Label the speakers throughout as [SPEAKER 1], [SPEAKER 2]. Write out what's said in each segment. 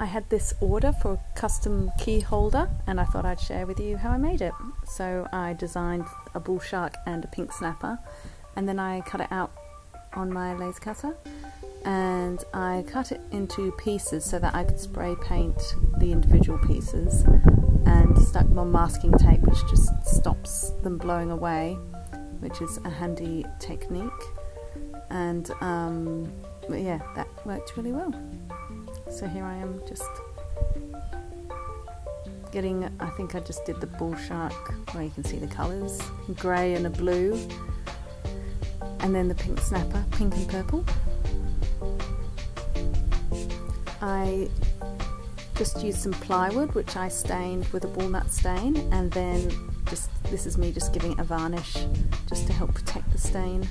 [SPEAKER 1] I had this order for a custom key holder and I thought I'd share with you how I made it. So I designed a bull shark and a pink snapper and then I cut it out on my laser cutter and I cut it into pieces so that I could spray paint the individual pieces and stuck them on masking tape which just stops them blowing away which is a handy technique and um, yeah that worked really well. So here I am just getting, I think I just did the bull shark where you can see the colours, grey and a blue, and then the pink snapper, pink and purple. I just used some plywood which I stained with a walnut stain and then just this is me just giving it a varnish just to help protect the stain.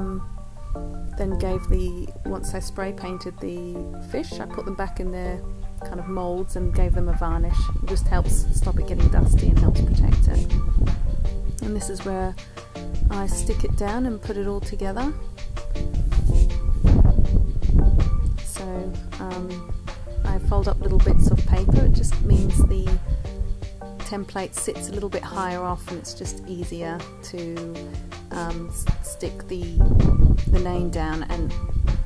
[SPEAKER 1] Um, then gave the, once I spray painted the fish, I put them back in their kind of moulds and gave them a varnish. It just helps stop it getting dusty and helps protect it. And this is where I stick it down and put it all together. So um, I fold up little bits of paper, it just means the template sits a little bit higher off and it's just easier to um, stick the, the name down and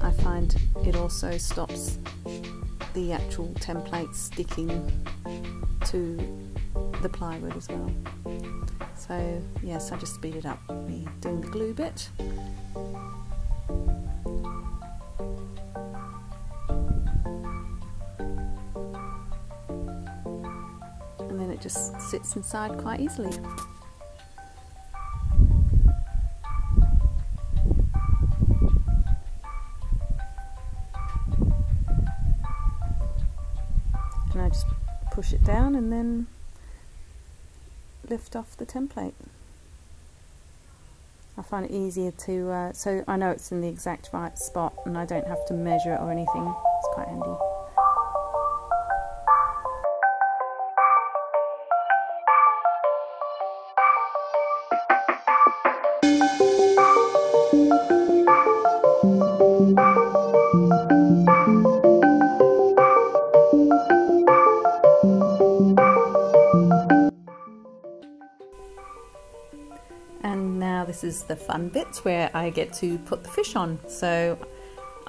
[SPEAKER 1] I find it also stops the actual template sticking to the plywood as well. So yes, I just speed it up, me doing the glue bit. And then it just sits inside quite easily. Down and then lift off the template. I find it easier to, uh, so I know it's in the exact right spot and I don't have to measure it or anything, it's quite handy. This is the fun bit where I get to put the fish on. So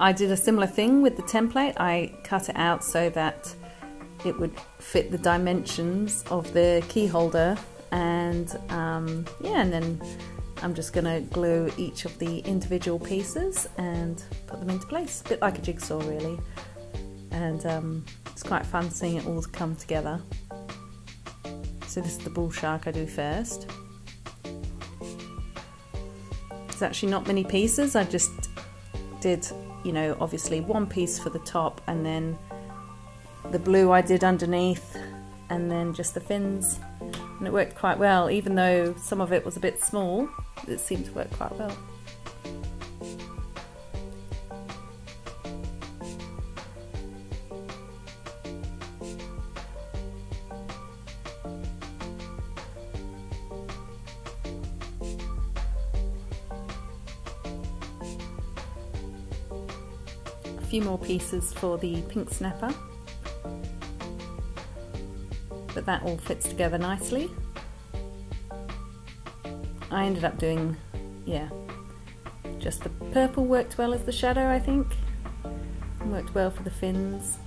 [SPEAKER 1] I did a similar thing with the template. I cut it out so that it would fit the dimensions of the key holder and um, yeah and then I'm just to glue each of the individual pieces and put them into place, a bit like a jigsaw really and um, it's quite fun seeing it all come together. So this is the bull shark I do first. There's actually not many pieces, I just did, you know, obviously one piece for the top and then the blue I did underneath and then just the fins and it worked quite well even though some of it was a bit small it seemed to work quite well. Few more pieces for the pink snapper but that all fits together nicely. I ended up doing, yeah, just the purple worked well as the shadow I think, worked well for the fins.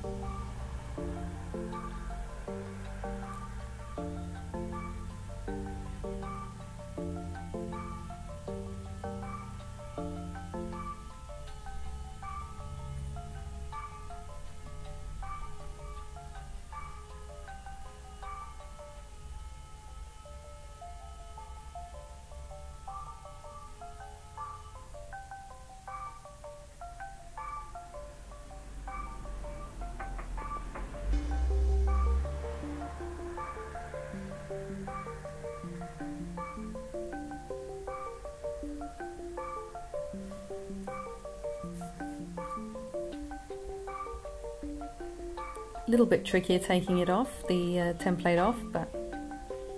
[SPEAKER 1] Little bit trickier taking it off, the uh, template off, but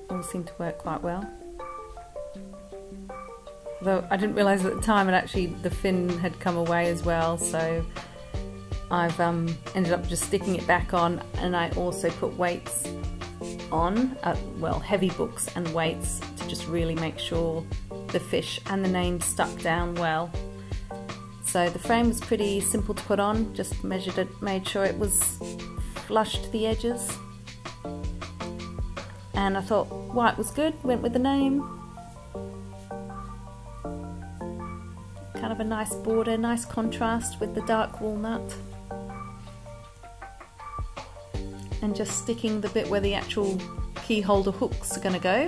[SPEAKER 1] all seemed to work quite well. though I didn't realise at the time and actually the fin had come away as well so I've um, ended up just sticking it back on and I also put weights on, uh, well heavy books and weights to just really make sure the fish and the name stuck down well. So the frame was pretty simple to put on, just measured it, made sure it was flush to the edges and I thought white was good, went with the name. Kind of a nice border, nice contrast with the dark walnut. And just sticking the bit where the actual key holder hooks are going to go.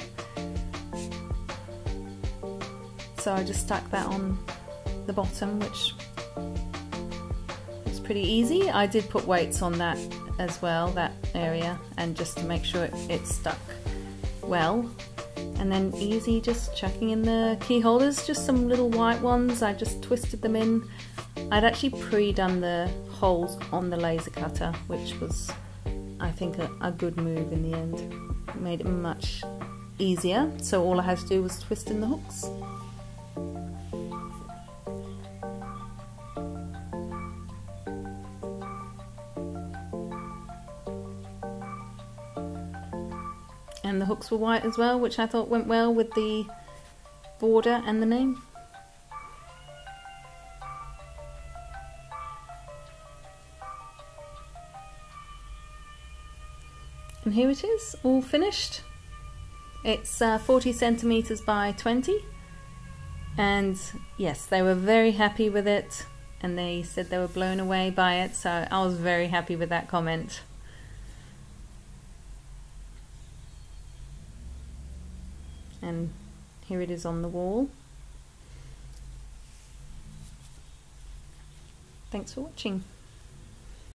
[SPEAKER 1] So I just stuck that on the bottom, which was pretty easy. I did put weights on that as well, that area, and just to make sure it, it stuck well. And then easy just chucking in the key holders just some little white ones. I just twisted them in. I'd actually pre-done the holes on the laser cutter which was I think a, a good move in the end. It made it much easier. So all I had to do was twist in the hooks hooks were white as well which I thought went well with the border and the name. And here it is, all finished. It's uh, 40 centimeters by 20 and yes they were very happy with it and they said they were blown away by it so I was very happy with that comment. And here it is on the wall. Thanks for watching.